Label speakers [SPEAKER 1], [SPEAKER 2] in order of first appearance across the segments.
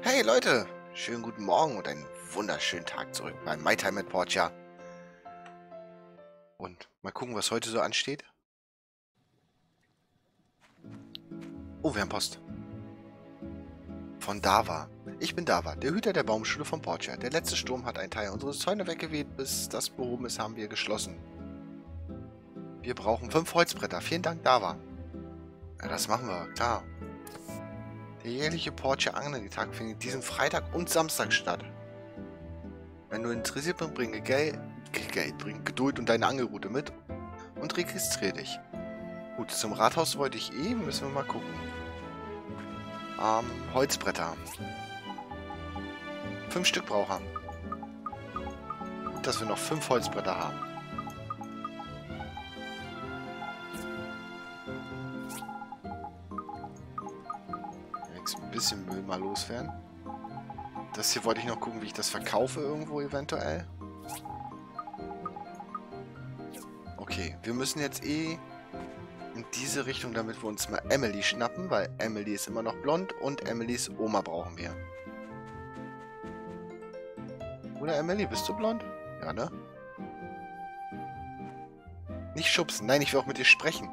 [SPEAKER 1] Hey Leute, schönen guten Morgen und einen wunderschönen Tag zurück bei My Time at Portia. Und mal gucken, was heute so ansteht. Oh, wir haben Post. Von Dava. Ich bin Dava, der Hüter der Baumschule von Portia. Der letzte Sturm hat einen Teil unseres Zäune weggeweht. Bis das behoben ist, haben wir geschlossen. Wir brauchen fünf Holzbretter. Vielen Dank, Dava. Ja, das machen wir, klar. Der jährliche Portia Angeltag findet diesen Freitag und Samstag statt. Wenn du interessiert bist, bringe Geld, Geld, bring Geduld und deine Angelroute mit und registriere dich. Gut, zum Rathaus wollte ich eh, müssen wir mal gucken. Ähm, Holzbretter. Fünf Stück brauchen. Gut, dass wir noch fünf Holzbretter haben. Mal loswerden. Das hier wollte ich noch gucken, wie ich das verkaufe irgendwo eventuell. Okay, wir müssen jetzt eh in diese Richtung, damit wir uns mal Emily schnappen, weil Emily ist immer noch blond und Emilys Oma brauchen wir. Oder Emily, bist du blond? Ja, ne? Nicht schubsen. Nein, ich will auch mit dir sprechen.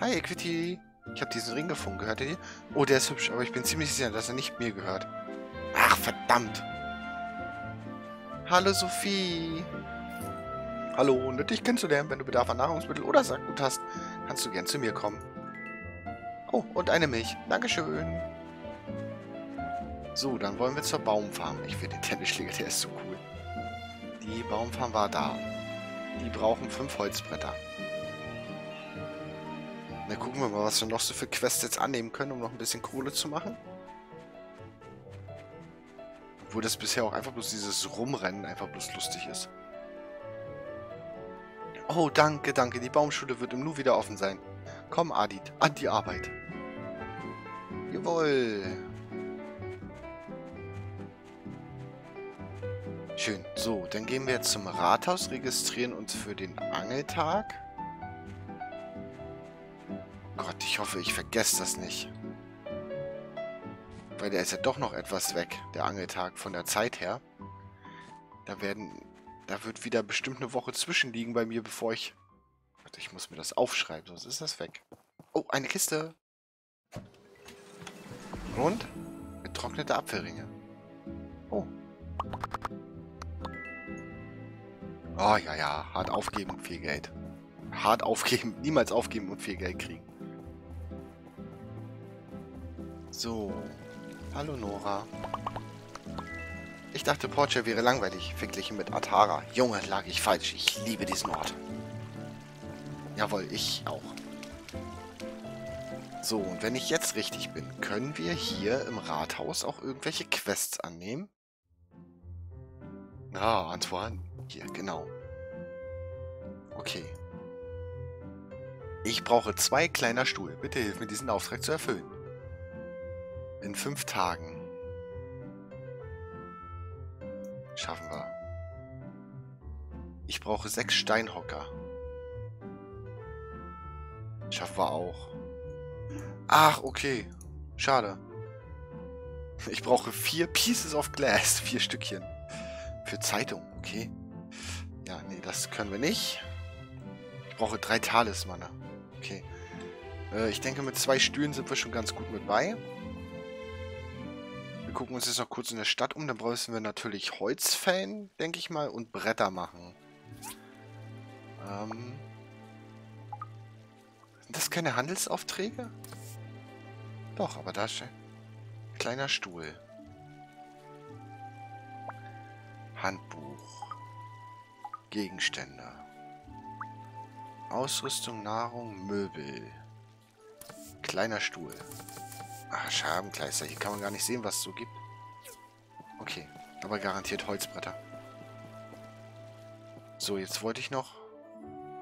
[SPEAKER 1] Hi, Equity. Ich habe diesen Ring gefunden. Gehört dir? Oh, der ist hübsch, aber ich bin ziemlich sicher, dass er nicht mir gehört. Ach, verdammt. Hallo, Sophie. Hallo, nett dich kennenzulernen. Wenn du Bedarf an Nahrungsmitteln oder Sackgut hast, kannst du gern zu mir kommen. Oh, und eine Milch. Dankeschön. So, dann wollen wir zur Baumfarm. Ich will den Tennisschläger, der ist so cool. Die Baumfarm war da. Die brauchen fünf Holzbretter. Dann gucken wir mal, was wir noch so für Quests jetzt annehmen können, um noch ein bisschen Kohle zu machen. Obwohl das bisher auch einfach bloß dieses Rumrennen einfach bloß lustig ist. Oh, danke, danke. Die Baumschule wird im Nu wieder offen sein. Komm, Adit, an die Arbeit. Jawohl. Schön. So, dann gehen wir jetzt zum Rathaus, registrieren uns für den Angeltag. Gott, ich hoffe, ich vergesse das nicht. Weil der ist ja doch noch etwas weg, der Angeltag, von der Zeit her. Da werden... Da wird wieder bestimmt eine Woche zwischenliegen bei mir, bevor ich... Warte, ich muss mir das aufschreiben, sonst ist das weg. Oh, eine Kiste. Und? Getrocknete Apfelringe. Oh. Oh, ja, ja. Hart aufgeben und viel Geld. Hart aufgeben, niemals aufgeben und viel Geld kriegen. So. Hallo, Nora. Ich dachte, Portia wäre langweilig, verglichen mit Atara. Junge, lag ich falsch. Ich liebe diesen Ort. Jawohl, ich auch. So, und wenn ich jetzt richtig bin, können wir hier im Rathaus auch irgendwelche Quests annehmen? Ah, Antoine. Hier, genau. Okay. Ich brauche zwei kleiner Stuhl. Bitte hilf mir, diesen Auftrag zu erfüllen. In fünf Tagen. Schaffen wir. Ich brauche sechs Steinhocker. Schaffen wir auch. Ach, okay. Schade. Ich brauche vier Pieces of Glass. Vier Stückchen. Für Zeitung, okay. Ja, nee, das können wir nicht. Ich brauche drei Talismane. Okay. Äh, ich denke, mit zwei Stühlen sind wir schon ganz gut mit bei. Gucken uns jetzt noch kurz in der Stadt um. Dann müssen wir natürlich Holzfällen, denke ich mal, und Bretter machen. Ähm... Sind das keine Handelsaufträge? Doch, aber da ist ein kleiner Stuhl. Handbuch. Gegenstände. Ausrüstung, Nahrung, Möbel. Kleiner Stuhl. Ah, Schabenkleister. Hier kann man gar nicht sehen, was es so gibt. Okay, aber garantiert Holzbretter. So, jetzt wollte ich noch...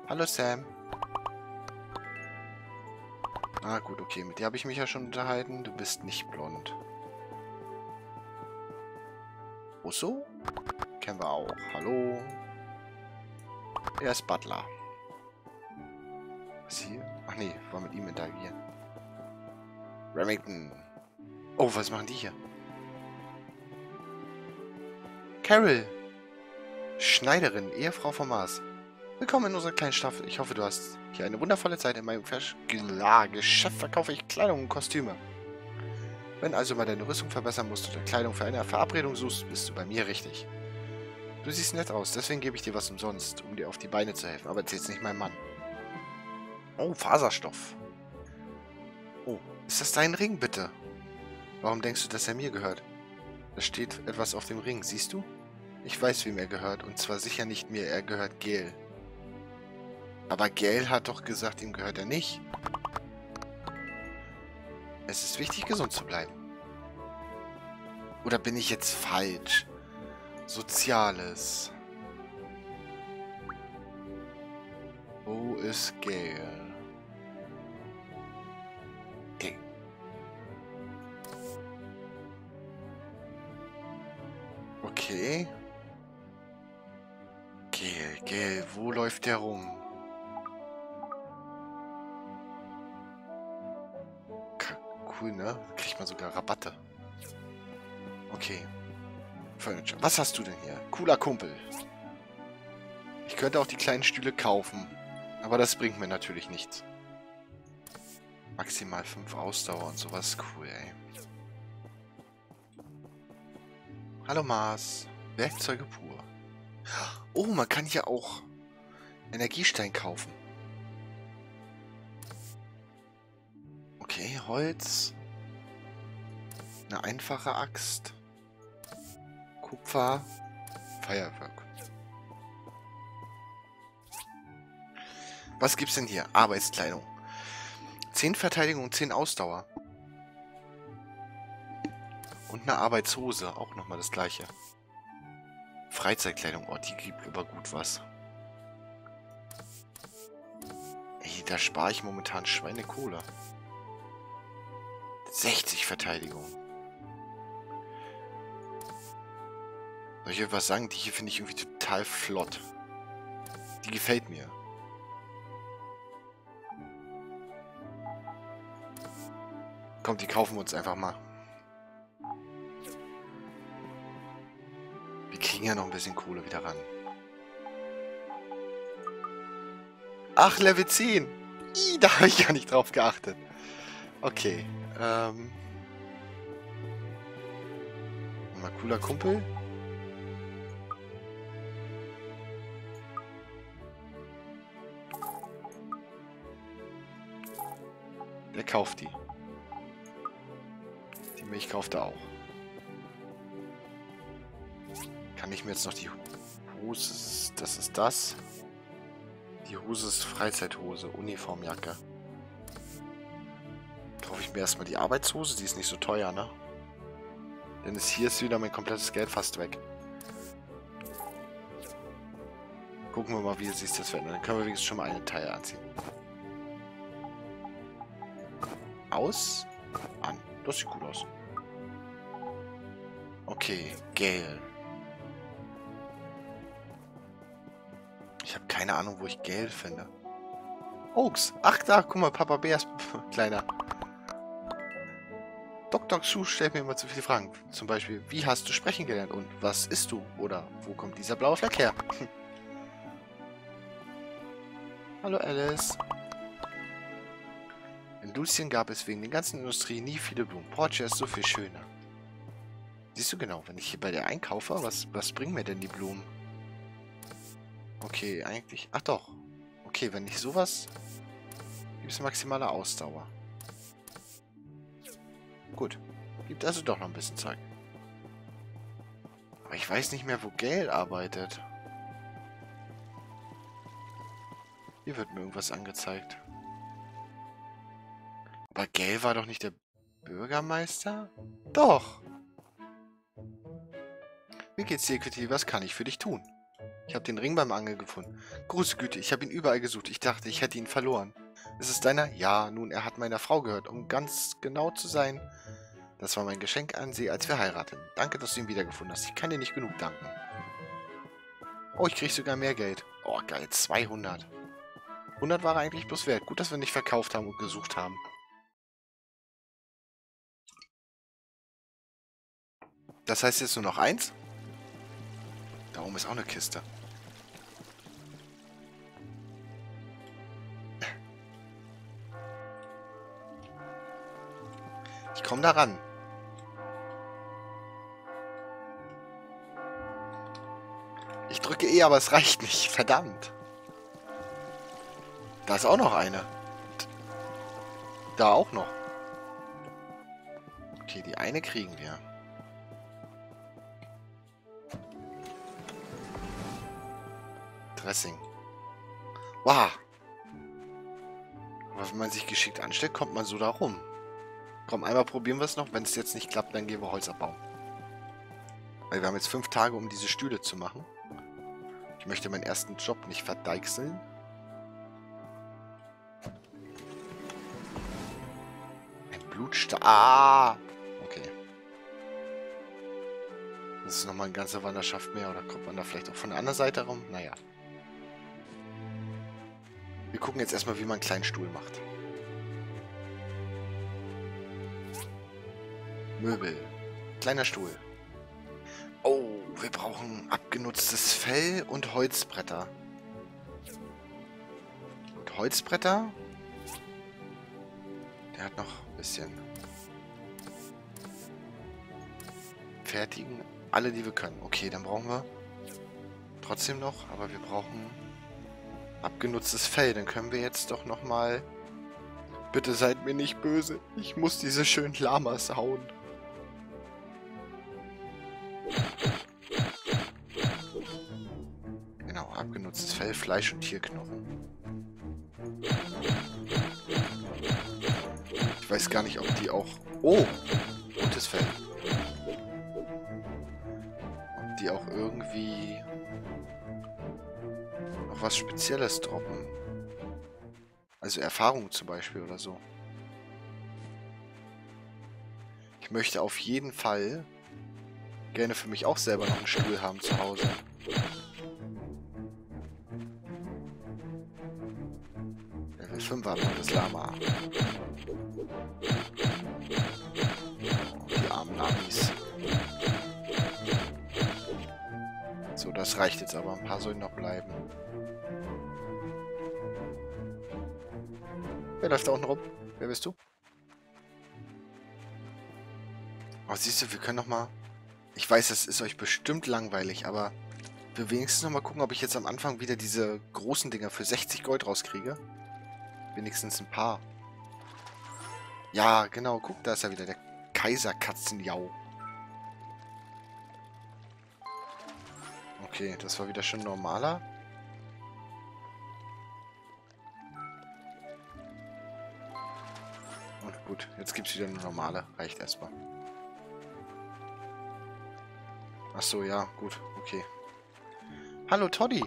[SPEAKER 1] Hallo Sam. Ah, gut, okay. Mit dir habe ich mich ja schon unterhalten. Du bist nicht blond. Russo? Kennen wir auch. Hallo. Er ist Butler. Was hier? Ach nee, war mit ihm interagieren. Remington. Oh, was machen die hier? Carol. Schneiderin, Ehefrau von Mars. Willkommen in unserer kleinen Staffel. Ich hoffe, du hast hier eine wundervolle Zeit. In meinem Versch Geschäft verkaufe ich Kleidung und Kostüme. Wenn also mal deine Rüstung verbessern musst oder Kleidung für eine Verabredung suchst, bist du bei mir richtig. Du siehst nett aus, deswegen gebe ich dir was umsonst, um dir auf die Beine zu helfen. Aber erzähl's nicht meinem Mann. Oh, Faserstoff. Oh, ist das dein Ring, bitte? Warum denkst du, dass er mir gehört? Da steht etwas auf dem Ring, siehst du? Ich weiß, wem er gehört, und zwar sicher nicht mir, er gehört Gail. Aber Gail hat doch gesagt, ihm gehört er nicht. Es ist wichtig, gesund zu bleiben. Oder bin ich jetzt falsch? Soziales. Wo ist Gail? Wo läuft der rum? Cool, ne? Kriegt man sogar Rabatte. Okay. Furniture. Was hast du denn hier? Cooler Kumpel. Ich könnte auch die kleinen Stühle kaufen. Aber das bringt mir natürlich nichts. Maximal 5 Ausdauer und sowas cool, ey. Hallo Mars. Werkzeuge pur. Oh, man kann hier auch Energiestein kaufen. Okay, Holz. Eine einfache Axt. Kupfer. Feuerwerk. Was gibt's denn hier? Arbeitskleidung. 10 Verteidigung und 10 Ausdauer. Und eine Arbeitshose. Auch nochmal das gleiche. Freizeitkleidung. Oh, die gibt aber gut was. Da spare ich momentan Schweinekohle. 60 Verteidigung. Soll ich etwas sagen? Die hier finde ich irgendwie total flott. Die gefällt mir. Kommt, die kaufen wir uns einfach mal. Wir kriegen ja noch ein bisschen Kohle wieder ran. Ach, Level 10. Ih, da habe ich gar nicht drauf geachtet. Okay. Ähm. Mal cooler Kumpel. Der kauft die. Die Milch kauft er auch. Kann ich mir jetzt noch die Hose... Das ist das. Die Hose ist Freizeithose, Uniformjacke. Kaufe ich mir erstmal die Arbeitshose, die ist nicht so teuer, ne? Denn es hier ist wieder mein komplettes Geld fast weg. Gucken wir mal, wie sich das verändert. Dann können wir wenigstens schon mal einen Teil anziehen. Aus. An. Das sieht gut aus. Okay, Gale. Keine Ahnung, wo ich Gale finde. Oaks. Ach, da, guck mal, Papa Bär ist kleiner. Dr. Xu stellt mir immer zu viele Fragen. Zum Beispiel, wie hast du sprechen gelernt und was isst du? Oder wo kommt dieser blaue Fleck her? Hallo Alice. In Lucien gab es wegen der ganzen Industrie nie viele Blumen. Portia ist so viel schöner. Siehst du genau, wenn ich hier bei der einkaufe, was, was bringen mir denn die Blumen? Okay, eigentlich... Ach doch. Okay, wenn ich sowas... Gibt es maximale Ausdauer. Gut. Gibt also doch noch ein bisschen Zeug. Aber ich weiß nicht mehr, wo Gail arbeitet. Hier wird mir irgendwas angezeigt. Aber Gail war doch nicht der Bürgermeister? Doch. Wie geht's dir, Kitty? Was kann ich für dich tun? Ich habe den Ring beim Angel gefunden. Große Güte, ich habe ihn überall gesucht. Ich dachte, ich hätte ihn verloren. Ist es deiner? Ja, nun, er hat meiner Frau gehört. Um ganz genau zu sein, das war mein Geschenk an sie, als wir heirateten. Danke, dass du ihn wiedergefunden hast. Ich kann dir nicht genug danken. Oh, ich krieg sogar mehr Geld. Oh, geil, 200. 100 war er eigentlich bloß wert. Gut, dass wir nicht verkauft haben und gesucht haben. Das heißt jetzt nur noch eins? Da oben ist auch eine Kiste. Ich komme da ran. Ich drücke eh, aber es reicht nicht. Verdammt. Da ist auch noch eine. Da auch noch. Okay, die eine kriegen wir. Dressing. Wow. Aber wenn man sich geschickt anstellt, kommt man so da rum. Komm, einmal probieren wir es noch. Wenn es jetzt nicht klappt, dann gehen wir Holz abbauen. Weil wir haben jetzt fünf Tage, um diese Stühle zu machen. Ich möchte meinen ersten Job nicht verdeichseln. Ein Blutstab. Ah! Okay. Das ist nochmal eine ganze Wanderschaft mehr. Oder kommt man da vielleicht auch von der anderen Seite rum? Naja. Wir gucken jetzt erstmal, wie man einen kleinen Stuhl macht. Möbel. Kleiner Stuhl. Oh, wir brauchen abgenutztes Fell und Holzbretter. Und Holzbretter? Der hat noch ein bisschen. Fertigen alle, die wir können. Okay, dann brauchen wir trotzdem noch, aber wir brauchen abgenutztes Fell. Dann können wir jetzt doch nochmal... Bitte seid mir nicht böse. Ich muss diese schönen Lamas hauen. Abgenutztes Fell, Fleisch und Tierknochen. Ich weiß gar nicht, ob die auch... Oh! Gutes Fell. Ob die auch irgendwie noch was Spezielles droppen. Also Erfahrung zum Beispiel oder so. Ich möchte auf jeden Fall gerne für mich auch selber noch einen Stuhl haben zu Hause. 5 haben wir das Lama. Oh, die armen Lamis. So, das reicht jetzt aber. Ein paar sollen noch bleiben. Wer läuft da unten rum? Wer bist du? Oh, siehst du, wir können noch mal... Ich weiß, das ist euch bestimmt langweilig, aber... Wir wenigstens noch mal gucken, ob ich jetzt am Anfang wieder diese großen Dinger für 60 Gold rauskriege. Wenigstens ein paar. Ja, genau. Guck, da ist ja wieder der Kaiserkatzenjau. Okay, das war wieder schon normaler. Und gut, jetzt gibt es wieder eine normale. Reicht erstmal. Ach so, ja, gut, okay. Hallo, Toddy.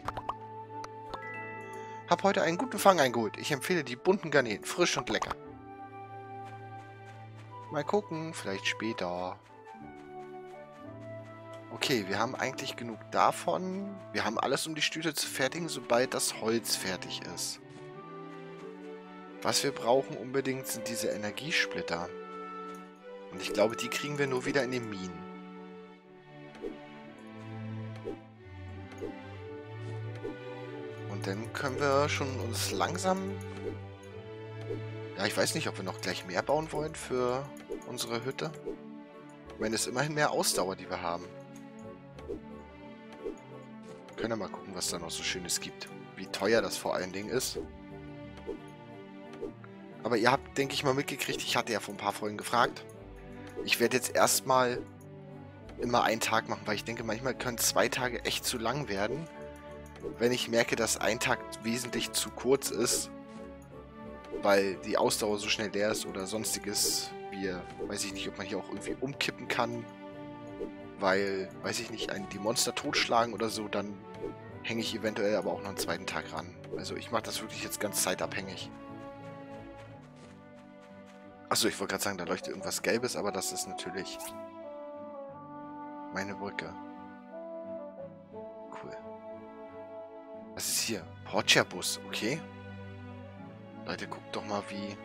[SPEAKER 1] Hab heute einen guten Fang eingeholt. Ich empfehle die bunten Garnelen. Frisch und lecker. Mal gucken, vielleicht später. Okay, wir haben eigentlich genug davon. Wir haben alles, um die Stühle zu fertigen, sobald das Holz fertig ist. Was wir brauchen unbedingt sind diese Energiesplitter. Und ich glaube, die kriegen wir nur wieder in den Minen. Und dann können wir schon uns langsam... Ja, ich weiß nicht, ob wir noch gleich mehr bauen wollen für unsere Hütte. Ich meine, es ist immerhin mehr Ausdauer, die wir haben. Wir können ja mal gucken, was da noch so Schönes gibt. Wie teuer das vor allen Dingen ist. Aber ihr habt, denke ich mal, mitgekriegt, ich hatte ja vor ein paar Folgen gefragt. Ich werde jetzt erstmal immer einen Tag machen, weil ich denke, manchmal können zwei Tage echt zu lang werden wenn ich merke, dass ein Tag wesentlich zu kurz ist, weil die Ausdauer so schnell leer ist oder sonstiges. Wir, weiß ich nicht, ob man hier auch irgendwie umkippen kann, weil, weiß ich nicht, die Monster totschlagen oder so, dann hänge ich eventuell aber auch noch einen zweiten Tag ran. Also ich mache das wirklich jetzt ganz zeitabhängig. Achso, ich wollte gerade sagen, da leuchtet irgendwas Gelbes, aber das ist natürlich meine Brücke. Was ist hier? Portia-Bus, okay. Leute, guckt doch mal, wie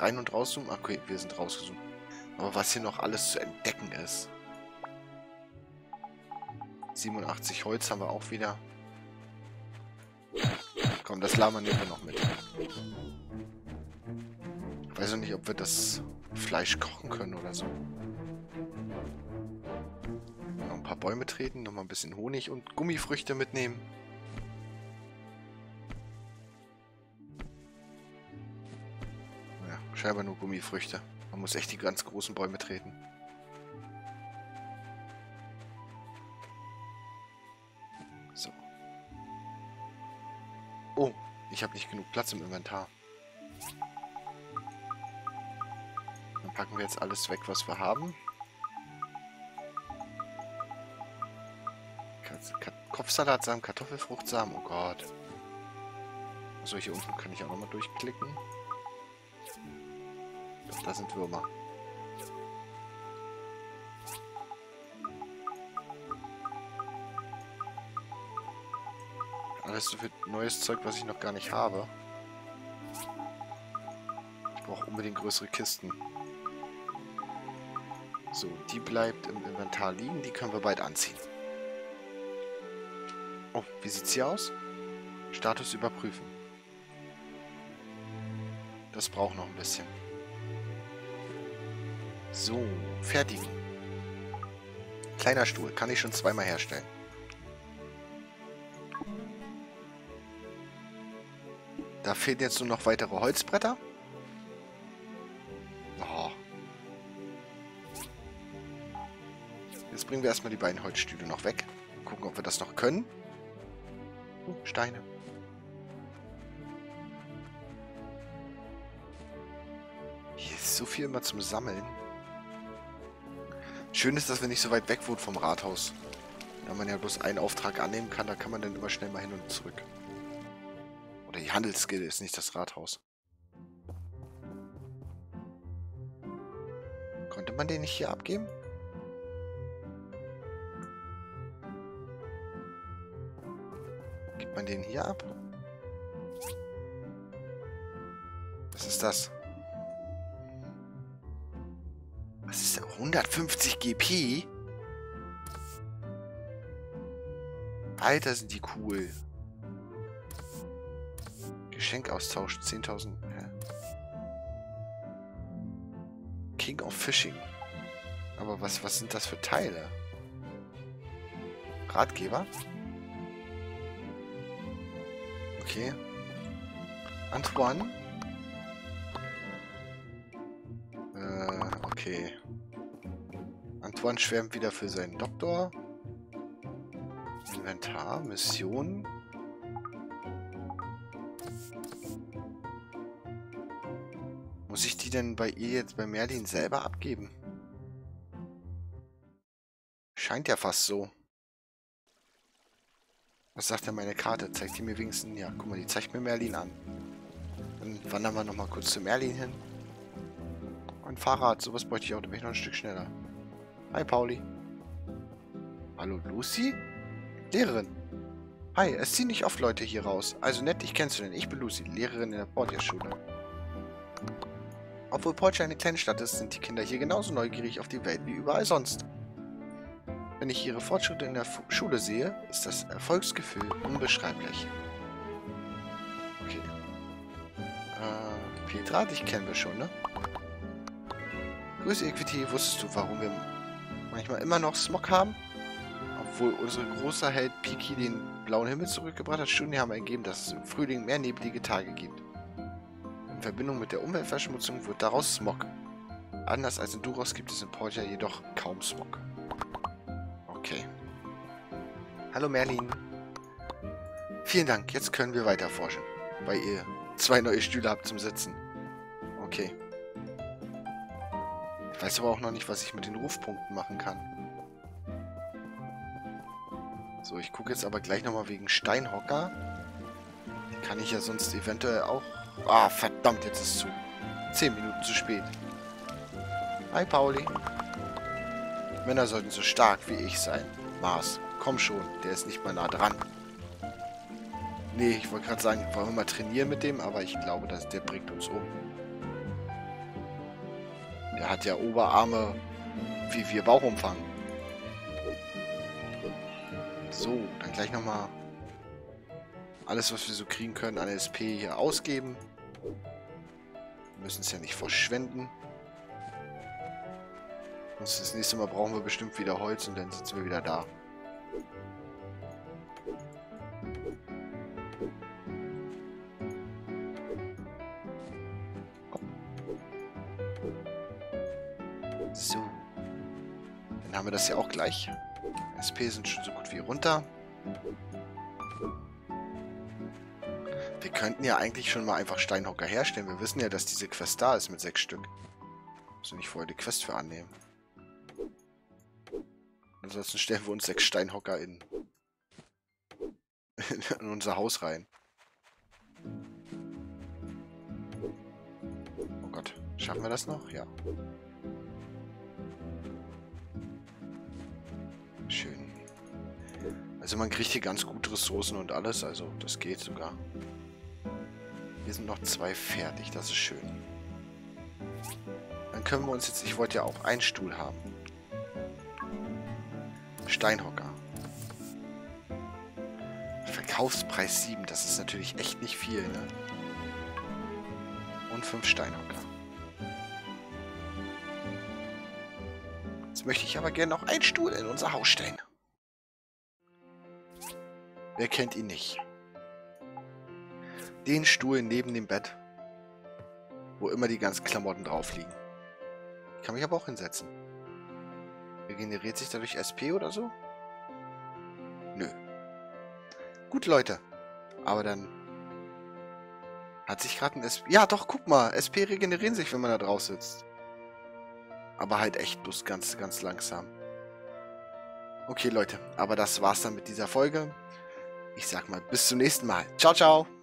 [SPEAKER 1] rein und rauszoomen. Okay, wir sind rausgezoomt. Aber was hier noch alles zu entdecken ist. 87 Holz haben wir auch wieder. Komm, das Lama nehmen wir noch mit. Weiß noch nicht, ob wir das Fleisch kochen können oder so. Noch ein paar Bäume treten, noch mal ein bisschen Honig und Gummifrüchte mitnehmen. Scheinbar nur Gummifrüchte. Man muss echt die ganz großen Bäume treten. So. Oh, ich habe nicht genug Platz im Inventar. Dann packen wir jetzt alles weg, was wir haben. Kopfsalatsamen, Kartoffelfruchtsamen, oh Gott. So, hier unten kann ich auch nochmal durchklicken. Da sind Würmer. Alles so viel neues Zeug, was ich noch gar nicht habe. Ich brauche unbedingt größere Kisten. So, die bleibt im Inventar liegen. Die können wir bald anziehen. Oh, wie sieht's hier aus? Status überprüfen. Das braucht noch ein bisschen. So, fertigen. Kleiner Stuhl, kann ich schon zweimal herstellen. Da fehlen jetzt nur noch weitere Holzbretter. Oh. Jetzt bringen wir erstmal die beiden Holzstühle noch weg. Gucken, ob wir das noch können. Oh, Steine. Hier ist so viel immer zum Sammeln. Schön ist, dass wir nicht so weit weg wohnen vom Rathaus. Da man ja bloß einen Auftrag annehmen kann, da kann man dann immer schnell mal hin und zurück. Oder die Handelsgilde ist nicht das Rathaus. Konnte man den nicht hier abgeben? Gibt man den hier ab? Was ist das? 150 GP? Alter, sind die cool. Geschenkaustausch 10.000. hä? King of Fishing. Aber was, was sind das für Teile? Ratgeber? Okay. Antoine? Äh, okay. Antoine schwärmt wieder für seinen Doktor. Inventar, Mission. Muss ich die denn bei ihr jetzt bei Merlin selber abgeben? Scheint ja fast so. Was sagt denn meine Karte? Zeigt die mir wenigstens... Ja, guck mal, die zeigt mir Merlin an. Dann wandern wir nochmal kurz zu Merlin hin. Ein Fahrrad, sowas bräuchte ich auch, da bin ich noch ein Stück schneller. Hi, Pauli. Hallo, Lucy? Lehrerin. Hi, es ziehen nicht oft Leute hier raus. Also nett, dich kennst du denn. Ich bin Lucy, Lehrerin in der Portierschule. Obwohl Portia eine kleine Stadt ist, sind die Kinder hier genauso neugierig auf die Welt wie überall sonst. Wenn ich ihre Fortschritte in der Fu Schule sehe, ist das Erfolgsgefühl unbeschreiblich. Okay. Äh, Petra, dich kennen wir schon, ne? Grüße Equity, wusstest du, warum wir manchmal immer noch Smog haben? Obwohl unsere große Held Piki den blauen Himmel zurückgebracht hat, Studien haben ergeben, dass es im Frühling mehr neblige Tage gibt. In Verbindung mit der Umweltverschmutzung wird daraus Smog. Anders als in Duros gibt es in Portia jedoch kaum Smog. Okay. Hallo Merlin. Vielen Dank, jetzt können wir weiter forschen. Weil ihr zwei neue Stühle habt zum Sitzen. Okay. Weiß aber auch noch nicht, was ich mit den Rufpunkten machen kann. So, ich gucke jetzt aber gleich nochmal wegen Steinhocker. Die kann ich ja sonst eventuell auch... Ah, verdammt, jetzt ist es zu. Zehn Minuten zu spät. Hi, Pauli. Männer sollten so stark wie ich sein. Mars, komm schon, der ist nicht mal nah dran. Nee, ich wollte gerade sagen, wollen wir mal trainieren mit dem, aber ich glaube, dass der bringt uns um. Hat ja Oberarme wie wir Bauchumfang. So, dann gleich nochmal alles, was wir so kriegen können, an SP hier ausgeben. Wir müssen es ja nicht verschwenden. Das nächste Mal brauchen wir bestimmt wieder Holz und dann sitzen wir wieder da. Wir das ja auch gleich. SP sind schon so gut wie runter. Wir könnten ja eigentlich schon mal einfach Steinhocker herstellen. Wir wissen ja, dass diese Quest da ist mit sechs Stück. Müssen wir nicht vorher die Quest für annehmen. Ansonsten stellen wir uns sechs Steinhocker in, in unser Haus rein. Oh Gott, schaffen wir das noch? Ja. Schön. Also man kriegt hier ganz gut Ressourcen und alles, also das geht sogar. Hier sind noch zwei fertig, das ist schön. Dann können wir uns jetzt, ich wollte ja auch einen Stuhl haben. Steinhocker. Verkaufspreis 7, das ist natürlich echt nicht viel, ne? Und 5 Steinhocker. Möchte ich aber gerne noch einen Stuhl in unser Haus stellen. Wer kennt ihn nicht? Den Stuhl neben dem Bett, wo immer die ganzen Klamotten drauf liegen. Ich kann mich aber auch hinsetzen. Regeneriert sich dadurch SP oder so? Nö. Gut, Leute. Aber dann hat sich gerade ein SP... Ja, doch, guck mal. SP regenerieren sich, wenn man da drauf sitzt. Aber halt echt bloß ganz, ganz langsam. Okay, Leute. Aber das war's dann mit dieser Folge. Ich sag mal, bis zum nächsten Mal. Ciao, ciao.